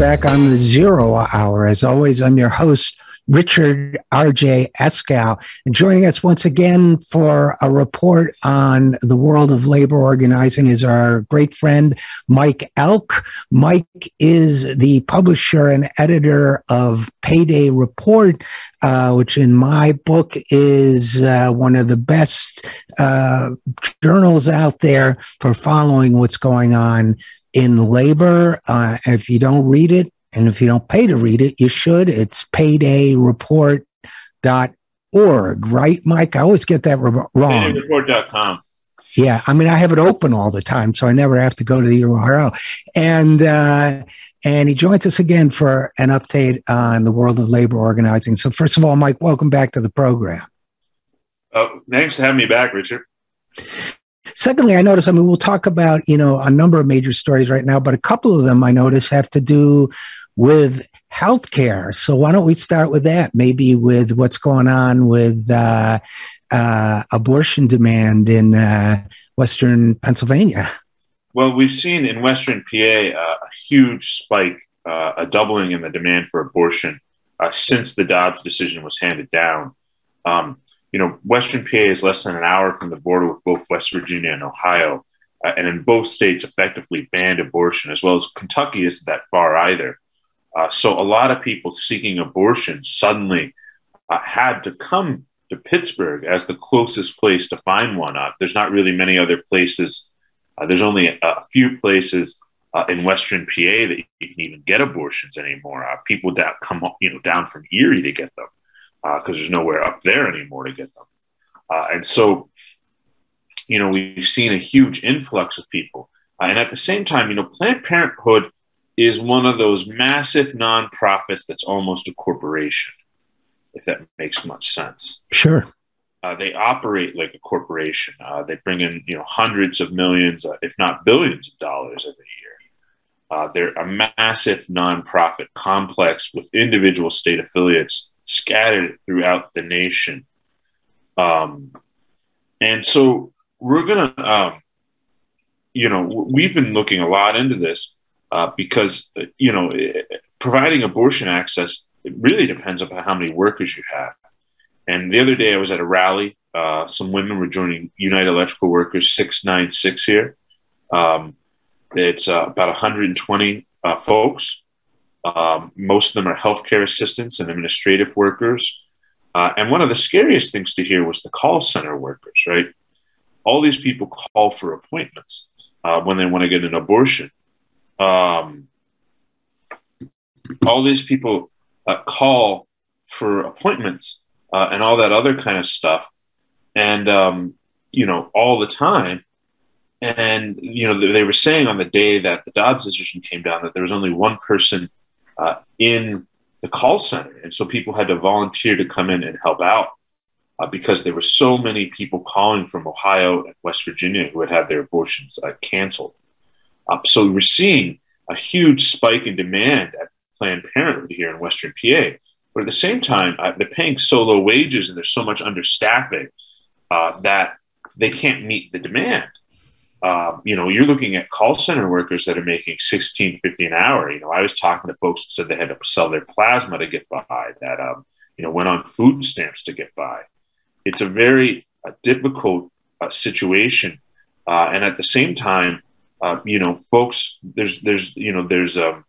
back on the Zero Hour. As always, I'm your host, Richard R.J. Eskow, and joining us once again for a report on the world of labor organizing is our great friend, Mike Elk. Mike is the publisher and editor of Payday Report, uh, which in my book is uh, one of the best uh, journals out there for following what's going on in labor. Uh, if you don't read it, and if you don't pay to read it, you should. It's paydayreport.org, right, Mike? I always get that wrong. Paydayreport.com. Yeah, I mean, I have it open all the time, so I never have to go to the URL. And uh, and he joins us again for an update on the world of labor organizing. So, first of all, Mike, welcome back to the program. Oh, thanks for having me back, Richard. Secondly, I notice, I mean, we'll talk about, you know, a number of major stories right now, but a couple of them I notice have to do with healthcare. So why don't we start with that? Maybe with what's going on with uh, uh, abortion demand in uh, Western Pennsylvania. Well, we've seen in Western PA uh, a huge spike, uh, a doubling in the demand for abortion uh, since the Dobbs decision was handed down. Um, you know, Western PA is less than an hour from the border with both West Virginia and Ohio. Uh, and in both states effectively banned abortion, as well as Kentucky isn't that far either. Uh, so a lot of people seeking abortion suddenly uh, had to come to Pittsburgh as the closest place to find one. Uh, there's not really many other places. Uh, there's only a, a few places uh, in Western PA that you can even get abortions anymore. people that come, you know, down from Erie to get them because uh, there's nowhere up there anymore to get them. Uh, and so, you know, we've seen a huge influx of people. Uh, and at the same time, you know, Planned Parenthood is one of those massive nonprofits that's almost a corporation, if that makes much sense. Sure. Uh, they operate like a corporation. Uh, they bring in, you know, hundreds of millions, uh, if not billions of dollars every year. Uh, they're a massive nonprofit complex with individual state affiliates scattered throughout the nation. Um, and so we're going to, um, you know, we've been looking a lot into this uh, because, you know, providing abortion access really depends upon how many workers you have. And the other day I was at a rally. Uh, some women were joining United Electrical Workers 696 here. Um, it's uh, about 120 uh, folks. Um, most of them are healthcare assistants and administrative workers. Uh, and one of the scariest things to hear was the call center workers, right? All these people call for appointments uh, when they want to get an abortion. Um, all these people uh, call for appointments uh, and all that other kind of stuff. And, um, you know, all the time. And, you know, they were saying on the day that the Dobbs decision came down that there was only one person uh, in the call center. And so people had to volunteer to come in and help out uh, because there were so many people calling from Ohio and West Virginia who had had their abortions uh, canceled. Uh, so we're seeing a huge spike in demand at Planned Parenthood here in Western PA. But at the same time, uh, they're paying so low wages and there's so much understaffing uh, that they can't meet the demand. Um, you know, you're looking at call center workers that are making 16, 50 an hour. You know, I was talking to folks that said they had to sell their plasma to get by, that, um, you know, went on food stamps to get by. It's a very uh, difficult uh, situation. Uh, and at the same time, uh, you know, folks, there's, there's, you know, there's, um,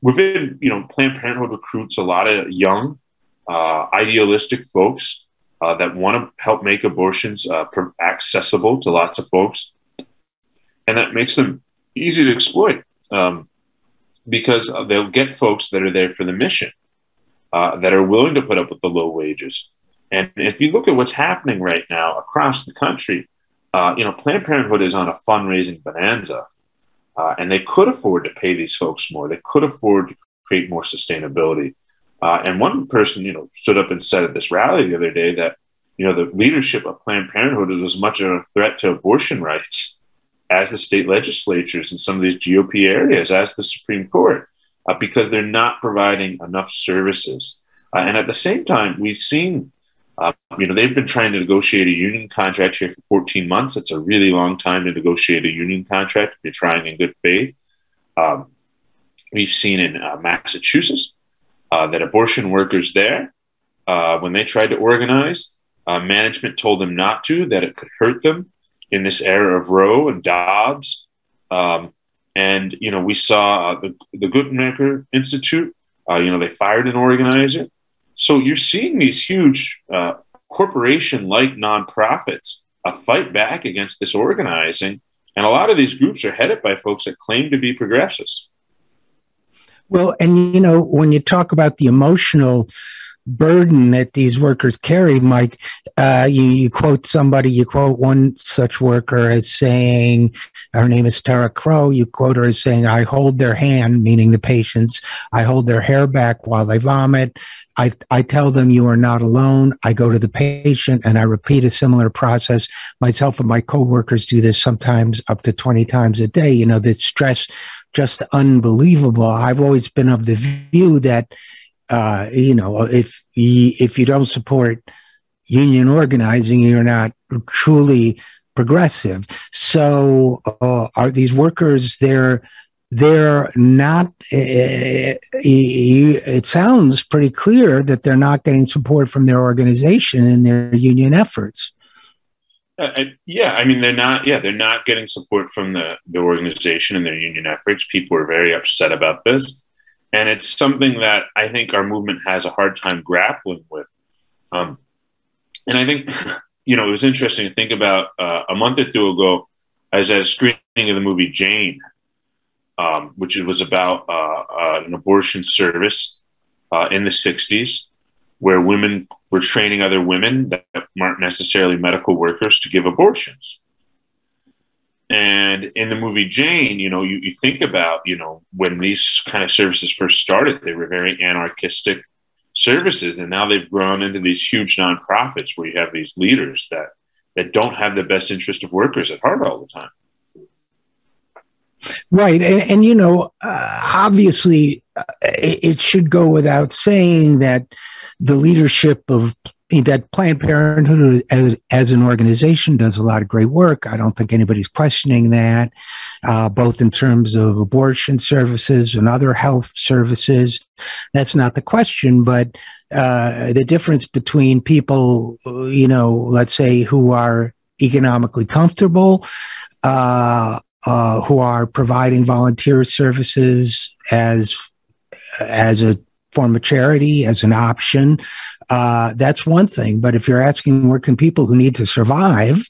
within, you know, Planned Parenthood recruits a lot of young, uh, idealistic folks that want to help make abortions accessible to lots of folks and that makes them easy to exploit um, because they'll get folks that are there for the mission, uh, that are willing to put up with the low wages. And if you look at what's happening right now across the country, uh, you know, Planned Parenthood is on a fundraising bonanza, uh, and they could afford to pay these folks more. They could afford to create more sustainability. Uh, and one person, you know, stood up and said at this rally the other day that, you know, the leadership of Planned Parenthood is as much of a threat to abortion rights as the state legislatures in some of these GOP areas, as the Supreme Court, uh, because they're not providing enough services. Uh, and at the same time, we've seen, uh, you know, they've been trying to negotiate a union contract here for 14 months. It's a really long time to negotiate a union contract if you're trying in good faith. Um, we've seen in uh, Massachusetts uh, that abortion workers there, uh, when they tried to organize, management told them not to, that it could hurt them in this era of Roe and Dobbs. Um, and, you know, we saw uh, the, the Guttmacher Institute, uh, you know, they fired an organizer. So you're seeing these huge uh, corporation like nonprofits fight back against this organizing. And a lot of these groups are headed by folks that claim to be progressives. Well, and you know, when you talk about the emotional burden that these workers carry, Mike. Uh, you, you, quote somebody, you quote one such worker as saying, her name is Tara Crow. You quote her as saying, I hold their hand, meaning the patients. I hold their hair back while they vomit. I, I tell them you are not alone. I go to the patient and I repeat a similar process. Myself and my coworkers do this sometimes up to 20 times a day. You know, the stress just unbelievable. I've always been of the view that uh, you know, if if you don't support union organizing, you're not truly progressive. So, uh, are these workers? They're they're not. Uh, it sounds pretty clear that they're not getting support from their organization and their union efforts. Uh, yeah, I mean they're not. Yeah, they're not getting support from the the organization and their union efforts. People are very upset about this. And it's something that I think our movement has a hard time grappling with. Um, and I think, you know, it was interesting to think about uh, a month or two ago, I was at a screening of the movie Jane, um, which it was about uh, uh, an abortion service uh, in the 60s where women were training other women that weren't necessarily medical workers to give abortions. And in the movie Jane, you know, you, you think about, you know, when these kind of services first started, they were very anarchistic services. And now they've grown into these huge nonprofits where you have these leaders that, that don't have the best interest of workers at heart all the time. Right. And, and you know, uh, obviously, uh, it, it should go without saying that the leadership of that Planned Parenthood as, as, an organization does a lot of great work. I don't think anybody's questioning that, uh, both in terms of abortion services and other health services. That's not the question, but uh, the difference between people, you know, let's say who are economically comfortable, uh, uh who are providing volunteer services as as a form of charity as an option uh, that's one thing. But if you're asking working people who need to survive,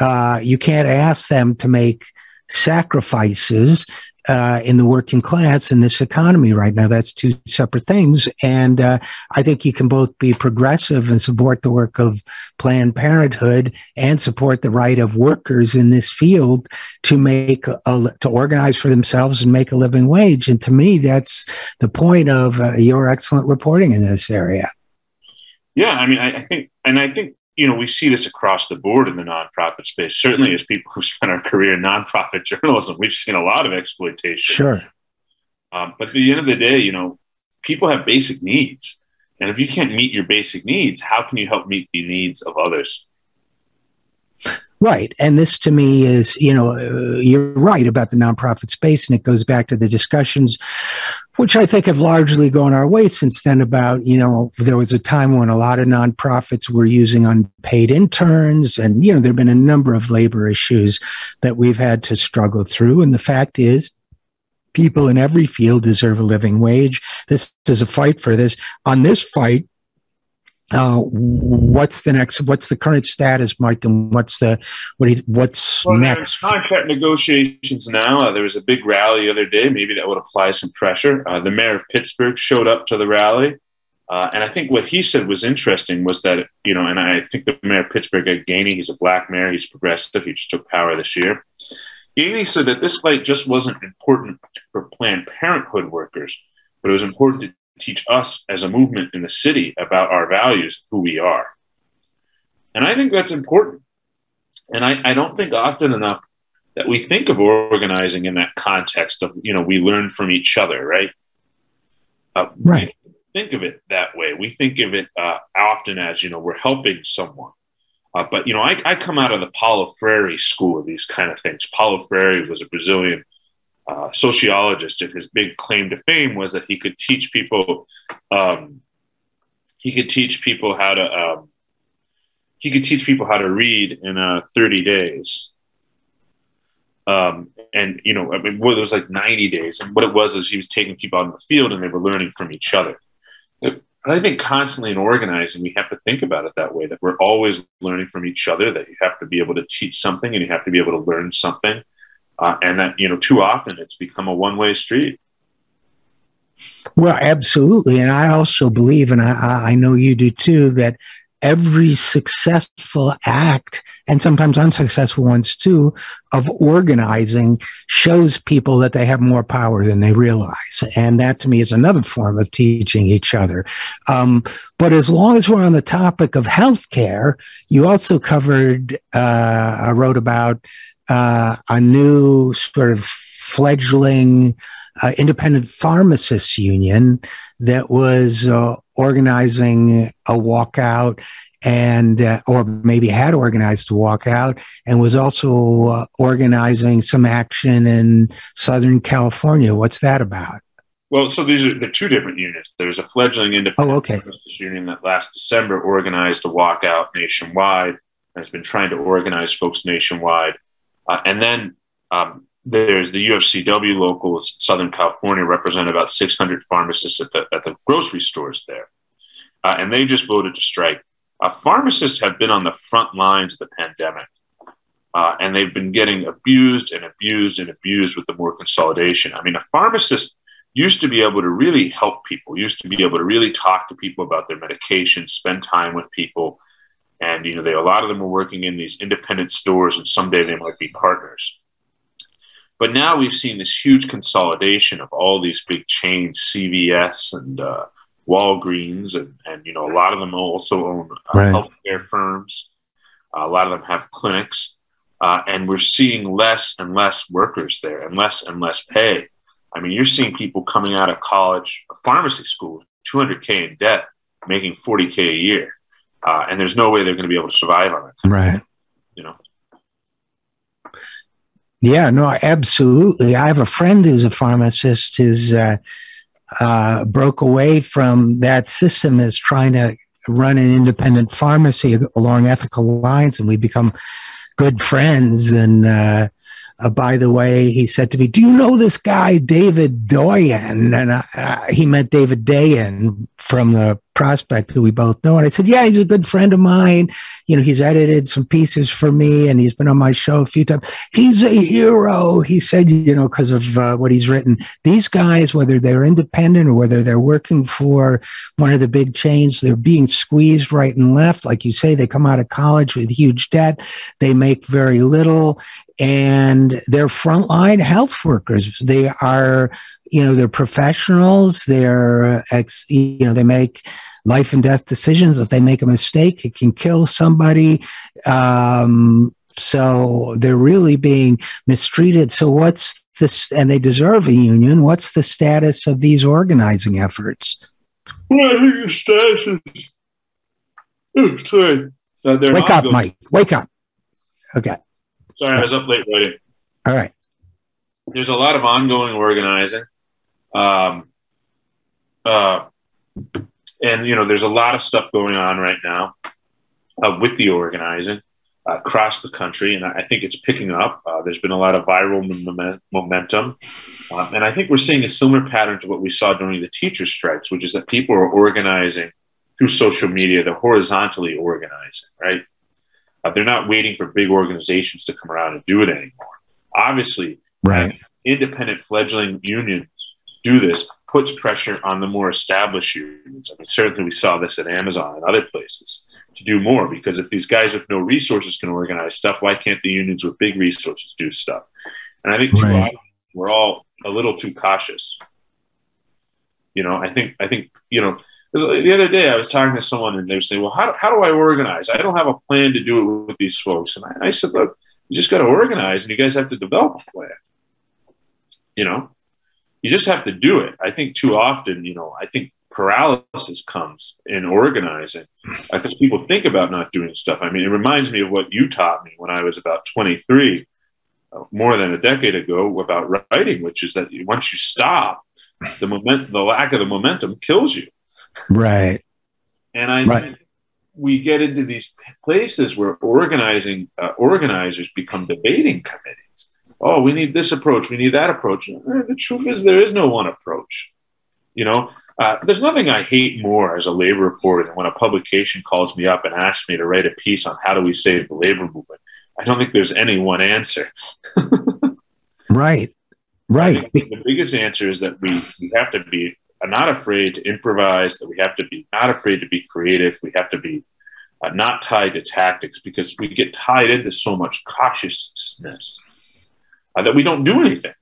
uh, you can't ask them to make sacrifices uh, in the working class in this economy right now. That's two separate things. And uh, I think you can both be progressive and support the work of Planned Parenthood and support the right of workers in this field to make a, to organize for themselves and make a living wage. And to me, that's the point of uh, your excellent reporting in this area. Yeah, I mean, I, I, think, and I think you know we see this across the board in the nonprofit space. Certainly, as people who spent our career in nonprofit journalism, we've seen a lot of exploitation. Sure. Um, but at the end of the day, you know, people have basic needs, and if you can't meet your basic needs, how can you help meet the needs of others? Right. And this to me is, you know, uh, you're right about the nonprofit space. And it goes back to the discussions which I think have largely gone our way since then. About, you know, there was a time when a lot of nonprofits were using unpaid interns, and, you know, there have been a number of labor issues that we've had to struggle through. And the fact is, people in every field deserve a living wage. This is a fight for this. On this fight, uh, what's the next? What's the current status, Mike? And what's the what? You, what's well, next? Contract negotiations now. Uh, there was a big rally the other day. Maybe that would apply some pressure. Uh, the mayor of Pittsburgh showed up to the rally, uh, and I think what he said was interesting was that you know, and I think the mayor of Pittsburgh, Ed Gainey, he's a black mayor. He's progressive. He just took power this year. Gainey said that this fight just wasn't important for Planned Parenthood workers, but it was important to teach us as a movement in the city about our values, who we are. And I think that's important. And I, I don't think often enough that we think of organizing in that context of, you know, we learn from each other, right? Uh, right. Think of it that way. We think of it uh, often as, you know, we're helping someone. Uh, but, you know, I, I come out of the Paulo Freire school of these kind of things. Paulo Freire was a Brazilian uh, sociologist, and his big claim to fame was that he could teach people. Um, he could teach people how to. Um, he could teach people how to read in uh, 30 days. Um, and you know, I mean, well, it was like 90 days, and what it was is he was taking people out in the field, and they were learning from each other. But I think constantly in organizing, we have to think about it that way that we're always learning from each other, that you have to be able to teach something and you have to be able to learn something. Uh, and that, you know, too often it's become a one way street. Well, absolutely. And I also believe, and I, I know you do too, that every successful act and sometimes unsuccessful ones too of organizing shows people that they have more power than they realize. And that to me is another form of teaching each other. Um, but as long as we're on the topic of healthcare you also covered uh, i wrote about uh, a new sort of fledgling uh, independent pharmacists union that was uh, organizing a walkout and uh, or maybe had organized a walkout and was also uh, organizing some action in southern california. What's that about? Well so these are the two different units. There's a fledgling independent oh, okay. union that last december organized a walkout nationwide and has been trying to organize folks nationwide. Uh, and then um, there's the UFCW locals, Southern California represent about 600 pharmacists at the, at the grocery stores there. Uh, and they just voted to strike. Uh, pharmacists have been on the front lines of the pandemic. Uh, and they've been getting abused and abused and abused with the more consolidation. I mean, a pharmacist used to be able to really help people, used to be able to really talk to people about their medication, spend time with people. And, you know, they, a lot of them were working in these independent stores, and someday they might be partners. But now we've seen this huge consolidation of all these big chains, CVS and uh, Walgreens, and, and you know a lot of them also own uh, right. healthcare firms. Uh, a lot of them have clinics, uh, and we're seeing less and less workers there, and less and less pay. I mean, you're seeing people coming out of college, pharmacy school, 200k in debt, making 40k a year, uh, and there's no way they're going to be able to survive on it. Right. You know. Yeah, no, absolutely. I have a friend who's a pharmacist who's uh, uh, broke away from that system, is trying to run an independent pharmacy along ethical lines, and we become good friends. And uh, uh, by the way, he said to me, "Do you know this guy, David Dayen?" And uh, he met David Dayen from the Prospect, who we both know. And I said, "Yeah, he's a good friend of mine. You know, he's edited some pieces for me, and he's been on my show a few times. He's a hero." He said, "You know, because of uh, what he's written. These guys, whether they're independent or whether they're working for one of the big chains, they're being squeezed right and left. Like you say, they come out of college with huge debt. They make very little." and they're frontline health workers. They are, you know, they're professionals. They're ex, you know, they make life and death decisions. If they make a mistake, it can kill somebody. Um, so they're really being mistreated. So what's this? And they deserve a union. What's the status of these organizing efforts? Well, I think the status is. Oh, sorry. Uh, Wake up, Mike. Wake up. Okay. Sorry, I was up late writing. All right. There's a lot of ongoing organizing. Um, uh, and, you know, there's a lot of stuff going on right now uh, with the organizing uh, across the country. And I think it's picking up. Uh, there's been a lot of viral momentum. Um, and I think we're seeing a similar pattern to what we saw during the teacher strikes, which is that people are organizing through social media. They're horizontally organizing, right? Uh, they're not waiting for big organizations to come around and do it anymore. Obviously, right. independent fledgling unions do this puts pressure on the more established unions. I mean, certainly we saw this at Amazon and other places to do more because if these guys with no resources can organize stuff, why can't the unions with big resources do stuff? And I think right. we're all a little too cautious. You know, I think I think you know the other day I was talking to someone and they were saying, well, how, how do I organize? I don't have a plan to do it with these folks. And I, I said, look, you just got to organize and you guys have to develop a plan. You know, you just have to do it. I think too often, you know, I think paralysis comes in organizing because people think about not doing stuff. I mean, it reminds me of what you taught me when I was about 23. more than a decade ago about writing, which is that once you stop, the moment, the lack of the momentum kills you. Right. And I Right. think we get into these places where organizing uh, organizers become debating committees. Oh, we need this approach. We need that approach. Eh, The truth is, there is no one approach. You know, uh, there's nothing I hate more as a labor reporter than when a publication calls me up and asks me to write a piece on how do we save the labor movement. I don't think there's any one answer. Right. Right. the biggest answer is that we, we have to be not afraid to improvise, that we have to be not afraid to be creative, we have to be uh, not tied to tactics because we get tied into so much cautiousness uh, that we don't do anything,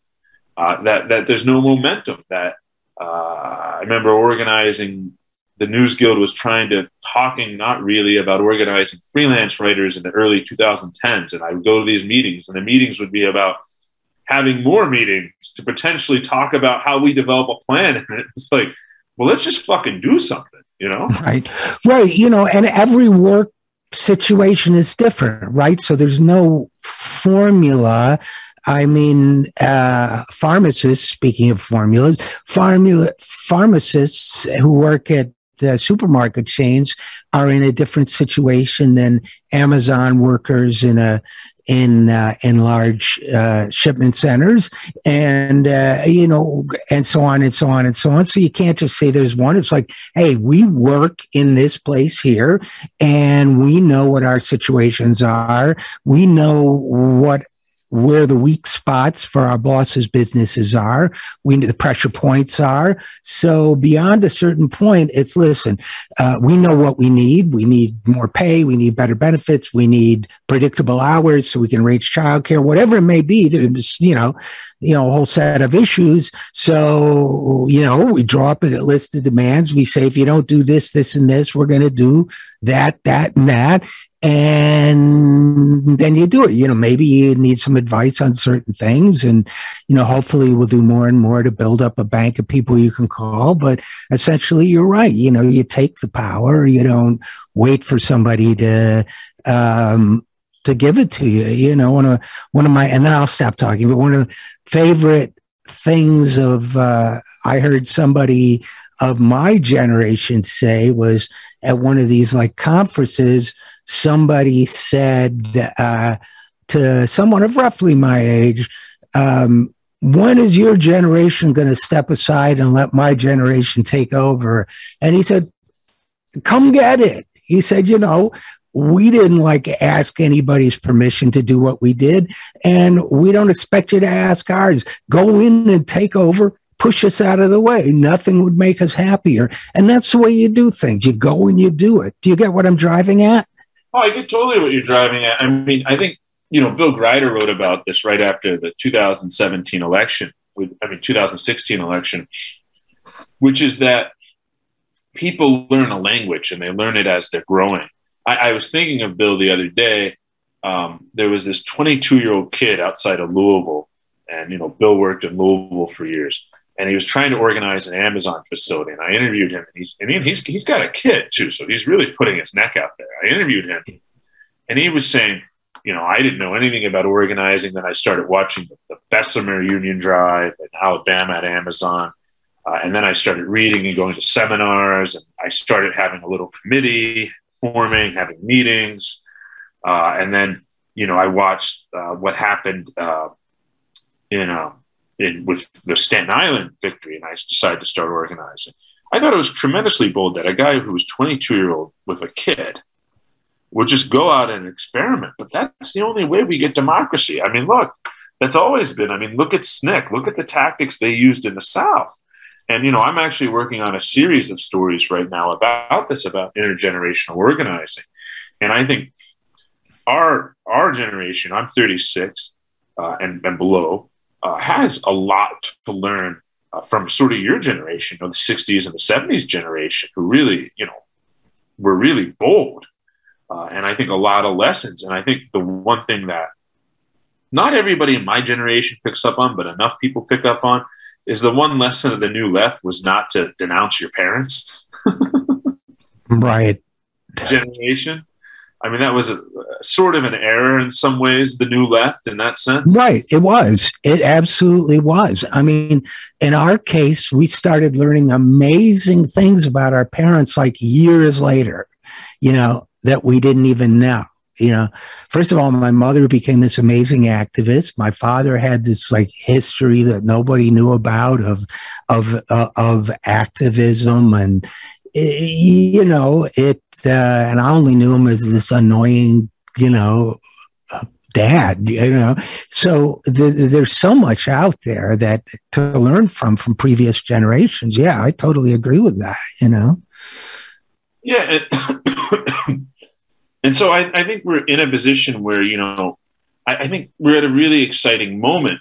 uh, that, that there's no momentum. That uh, I remember organizing, the News Guild was trying to, talking not really about organizing freelance writers in the early 2010s. And I would go to these meetings, and the meetings would be about having more meetings to potentially talk about how we develop a plan. And it's like, well, let's just fucking do something, you know? Right. Right. You know, and every work situation is different, right? So there's no formula. I mean, uh, pharmacists, speaking of formulas, formula, pharmacists who work at the supermarket chains are in a different situation than Amazon workers in a in uh, in large uh, shipment centers, and uh, you know, and so on and so on and so on. So you can't just say there's one. It's like, hey, we work in this place here, and we know what our situations are. We know what where the weak spots for our bosses' businesses are. We know the pressure points are. So beyond a certain point, it's listen. Uh, we know what we need. We need more pay. We need better benefits. We need predictable hours so we can arrange childcare, whatever it may be. There's you know, you know, a whole set of issues. So you know, we draw up a list of demands. We say if you don't do this, this, and this, we're going to do that, that, and that and then you do it. You know, maybe you need some advice on certain things, and you know, hopefully, we'll do more and more to build up a bank of people you can call. But essentially, you're right. You know, you take the power. You don't wait for somebody to um, to give it to you. You know, one of one of my, and then I'll stop talking. But one of the favorite things of uh, I heard somebody of my generation say was at one of these like conferences somebody said uh, to someone of roughly my age, um, when is your generation going to step aside and let my generation take over? And he said, come get it. He said, you know, we didn't like ask anybody's permission to do what we did, and we don't expect you to ask ours. Go in and take over, push us out of the way. Nothing would make us happier. And that's the way you do things. You go and you do it. Do you get what I'm driving at? Oh, I get totally what you're driving at. I mean, I think, you know, Bill Greider wrote about this right after the 2017 election, I mean, 2016 election, which is that people learn a language and they learn it as they're growing. I, I was thinking of Bill the other day. Um, there was this 22 year old kid outside of Louisville, and, you know, Bill worked in Louisville for years and he was trying to organize an Amazon facility. And I interviewed him, and he's and he's he's got a kid too, so he's really putting his neck out there. I interviewed him, and he was saying, you know, I didn't know anything about organizing. Then I started watching the, the Bessemer Union Drive in Alabama at Amazon, uh, and then I started reading and going to seminars, and I started having a little committee forming, having meetings, uh, and then you know I watched uh, what happened uh, in. Um, in, with the Staten Island victory, and I decided to start organizing. I thought it was tremendously bold that a guy who was 22 year old with a kid would just go out and experiment. But that's the only way we get democracy. I mean, look, that's always been. I mean, look at SNCC. Look at the tactics they used in the South. And you know, I'm actually working on a series of stories right now about this, about intergenerational organizing. And I think our our generation, I'm 36 uh, and, and below, uh, has a lot to learn uh, from sort of your generation, you know, the 60s and the 70s generation, who really, you know, were really bold. Uh, and I think a lot of lessons. And I think the one thing that not everybody in my generation picks up on, but enough people pick up on, is the one lesson of the new left was not to denounce your parents. right. Generation. I mean, that was a, sort of an error in some ways, the new left in that sense. Right. It was. It absolutely was. I mean, in our case, we started learning amazing things about our parents like years later, you know, that we didn't even know. You know, first of all, my mother became this amazing activist. My father had this like history that nobody knew about of of uh, of activism, and eh, you know it. Uh, and I only knew him as this annoying, you know, dad you know so there's so much out there that to learn from from previous generations yeah i totally agree with that you know yeah and, and so I, I, think we're in a position where you know I, I think we're at a really exciting moment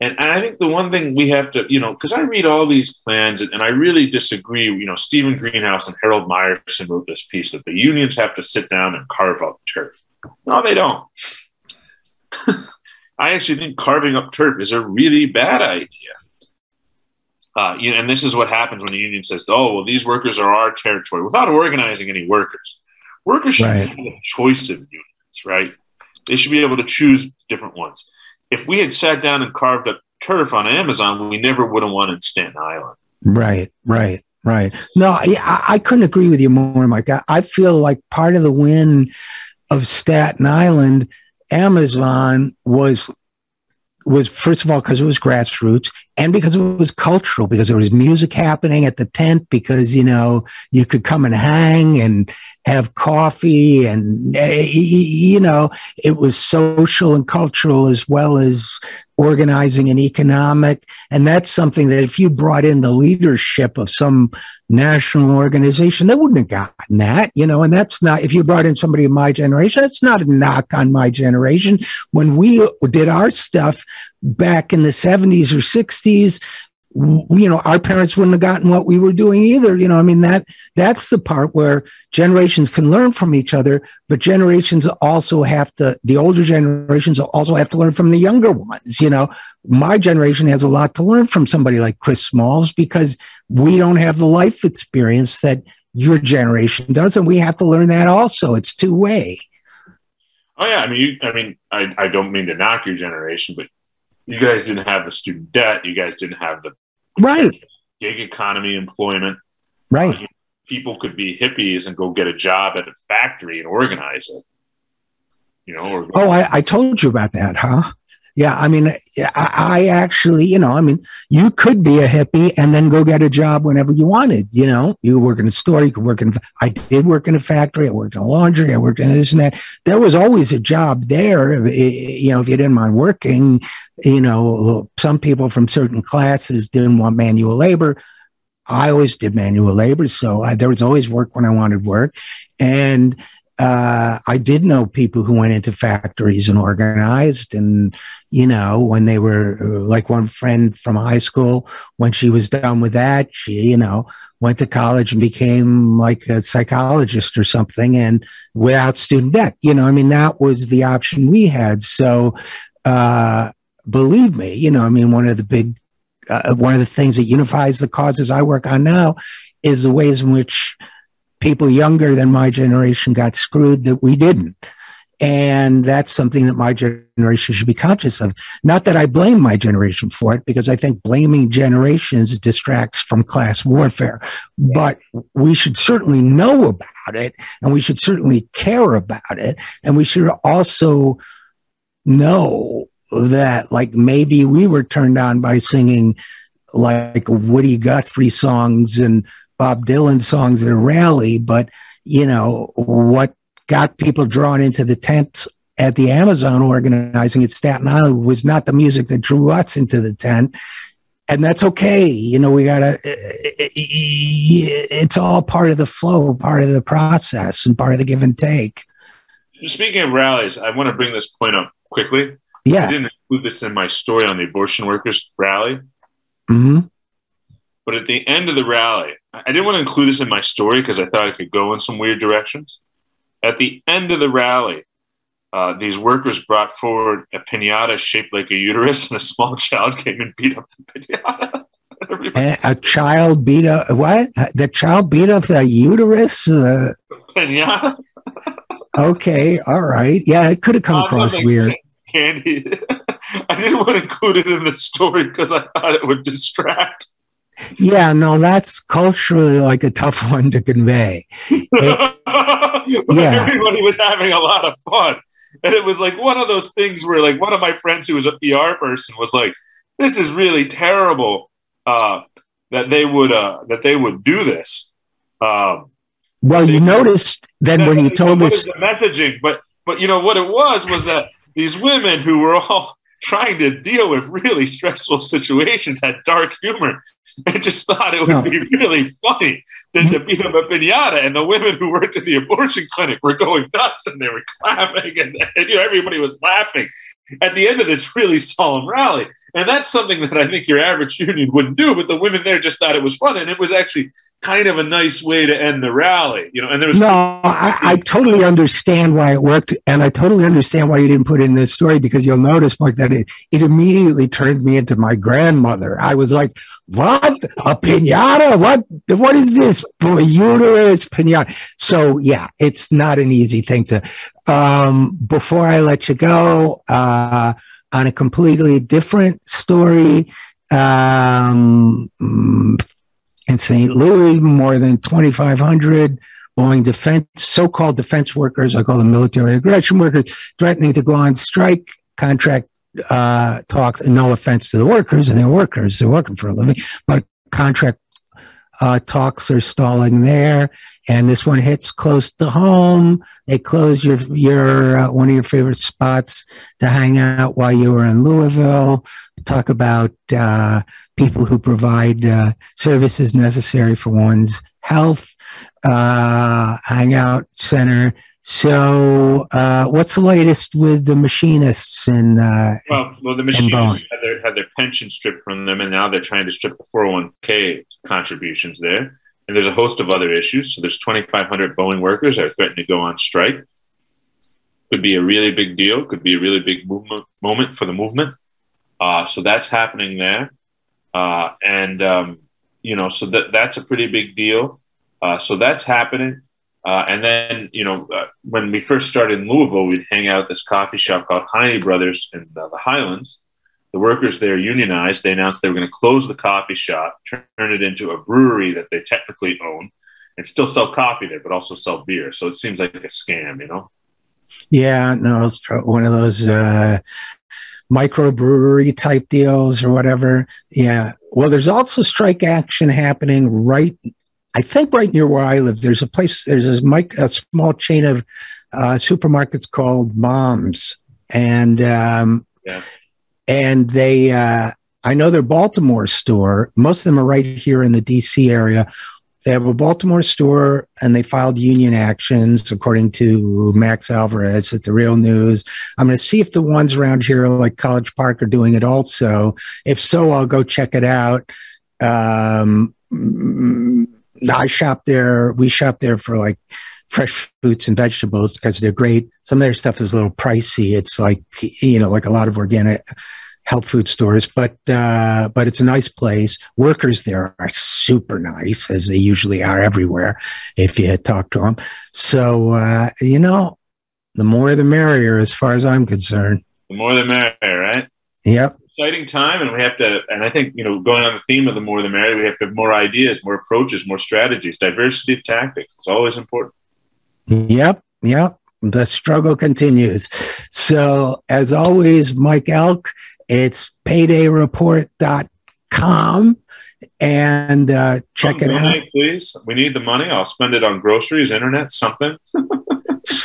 and, I think the one thing we have to, you know, because I read all these plans and, and, I really disagree. You know, Steven Greenhouse and Harold Meyerson wrote this piece that the unions have to sit down and carve up turf. No, they don't. I actually think carving up turf is a really bad idea. Uh, you know, and this is what happens when the union says, "Oh, well, these workers are our territory," without organizing any workers. Workers should right. have a choice of unions, right? They should be able to choose different ones. If we had sat down and carved up turf on Amazon, we never would have in Staten Island. Right, right, right. No, I, I couldn't agree with you more, Mike. I, I feel like part of the win of Staten Island Amazon was was first of all because it was grassroots and because it was cultural because there was music happening at the tent because you know you could come and hang and have coffee and eh, you know it was social and cultural as well as organizing and economic. And that's something that if you brought in the leadership of some national organization they wouldn't have gotten that you know and that's not if you brought in somebody of my generation that's not a knock on my generation. When we did our stuff back in the 70s or 60s you know our parents wouldn't have gotten what we were doing either you know i mean that that's the part where generations can learn from each other but generations also have to the older generations also have to learn from the younger ones you know. My generation has a lot to learn from somebody like chris smalls because we don't have the life experience that your generation does and we have to learn that also. It's two way oh yeah i mean you, i mean I, I don't mean to knock your generation but you guys didn't have the student debt. You guys didn't have the, right gig economy employment. Right. Uh, people could be hippies and go get a job at a factory and organize it. You know. oh, I, I told you about that, huh? Yeah, I mean, I, I, actually, you know, I mean, you could be a hippie and then go get a job whenever you wanted. You know, you work in a store, you could work in. I did work in a factory. I worked in laundry. I worked in this and that. There was always a job there. You know, if you didn't mind working, you know, some people from certain classes didn't want manual labor. I always did manual labor, so I, there was always work when I wanted work, and uh, I did know people who went into factories and organized. And, you know, when they were like one friend from high school, when she was done with that, she, you know, went to college and became like a psychologist or something and without student debt. You know, I mean, that was the option we had. So, uh, believe me, you know, I mean, one of the big, uh, one of the things that unifies the causes I work on now is the ways in which people younger than my generation got screwed that we didn't. And that's something that my generation should be conscious of. Not that I blame my generation for it, because I think blaming generations distracts from class warfare. But we should certainly know about it and we should certainly care about it. And we should also know that, like, maybe we were turned on by singing like Woody Guthrie songs and Bob Dylan songs at a rally, but you know what got people drawn into the tent at the Amazon organizing at Staten Island was not the music that drew us into the tent. And that's okay. You know, we gotta, eh, eh, eh, it's all part of the flow, part of the process, and part of the give and take. Speaking of rallies, I want to bring this point up quickly. Yeah. I didn't include this in my story on the abortion workers rally. Mm-hmm. But at the end of the rally, I didn't want to include this in my story because I thought it could go in some weird directions. At the end of the rally, uh, these workers brought forward a pinata shaped like a uterus, and a small child came and beat up the pinata. a, a, child beat up what? The child beat up the uterus? Uh, pinata. okay, all right. Yeah, it could have come across weird. Candy. I didn't want to include it in the story because I thought it would distract. Yeah, no, that's culturally like a tough one to convey. It, yeah. Everybody was having a lot of fun. And it was like one of those things where like one of my friends who was a PR person was like, this is really terrible uh, that they would uh, that they would do this. Um, well, you noticed then when you told us the messaging, but but you know what it was was that these women who were all trying to deal with really stressful situations had dark humor and just thought it would no. be really funny to, to beat up a pinata. And the women who worked at the abortion clinic were going nuts and they were clapping and, and you know everybody was laughing at the end of this really solemn rally. And that's something that I think your average union wouldn't do, but the women there just thought it was fun. And it was actually kind of a nice way to end the rally, you know. And there was no, I, I, totally understand why it worked, and I totally understand why you didn't put in this story because you'll notice, Mark, that it, it immediately turned me into my grandmother. I was like, "What a pinata? What what is this? Uterus pinata?" So yeah, it's not an easy thing to. Um, before I let you go, uh, on a completely different story. Um, in St. Louis, more than 2,500 Boeing defense, so-called defense workers, I call them military aggression workers, threatening to go on strike. Contract uh, talks, no offense to the workers, and they're workers, they're working for a living, but contract uh, talks are stalling there, and this one hits close to home. They closed your your uh, one of your favorite spots to hang out while you were in Louisville. Talk about uh, people who provide uh, services necessary for one's health. Uh, hangout center. So, uh, what's the latest with the machinists and Uh, well, well, the machinists had their, pension stripped from them, and now they're trying to strip the 401k contributions there. And there's a host of other issues. So, there's 2,500 Boeing workers that are threatening to go on strike. Could be a really big deal. Could be a really big movement moment for the movement. Uh, so that's happening there. Uh, and, um, you know, so that, that's a pretty big deal. Uh, so that's happening. Uh, and then, you know, uh, when we first started in Louisville, we'd hang out at this coffee shop called Heine Brothers in uh, the Highlands. The workers there unionized. They announced they were going to close the coffee shop, turn it into a brewery that they technically own, and still sell coffee there, but also sell beer. So it seems like a scam, you know? Yeah, no, one of those uh, microbrewery type deals or whatever. Yeah. Well, there's also strike action happening right, I think, right near where I live. There's a place, there's a, mic, a small chain of uh, supermarkets called Moms. And, um, yeah. And they, uh, I know their Baltimore store. Most of them are right here in the DC area. They have a Baltimore store and they filed union actions, according to Max Alvarez at the Real News. I'm going to see if the ones around here, like College Park, are doing it also. If so, I'll go check it out. Um, I shop there. We shop there for like fresh fruits and vegetables because they're great. Some of their stuff is a little pricey. It's like, you know, like a lot of organic health food stores, but uh, but it's a nice place. Workers there are super nice, as they usually are everywhere. If you talk to them, so uh, you know, the more the merrier, as far as I'm concerned. The more the merrier, right? Yep. Exciting time, and we have to. And I think you know, going on the theme of the more the merrier, we have to have more ideas, more approaches, more strategies. Diversity of tactics is always important. Yep. Yep the struggle continues. So, as always, Mike Elk, it's paydayreport.com and uh, check it money, out. Please, we need the money. I'll spend it on groceries, internet, something.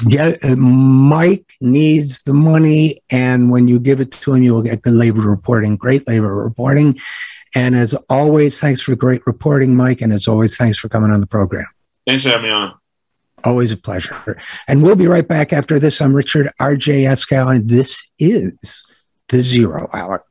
get, uh, Mike needs the money, and when you give it to him, you will get good labor reporting, great labor reporting. And as always, thanks for great reporting, Mike. And as always, thanks for coming on the program. Thanks for having me on. Always a pleasure. And we'll be right back after this. I'm Richard R.J. Eskow, and this is the Zero Hour.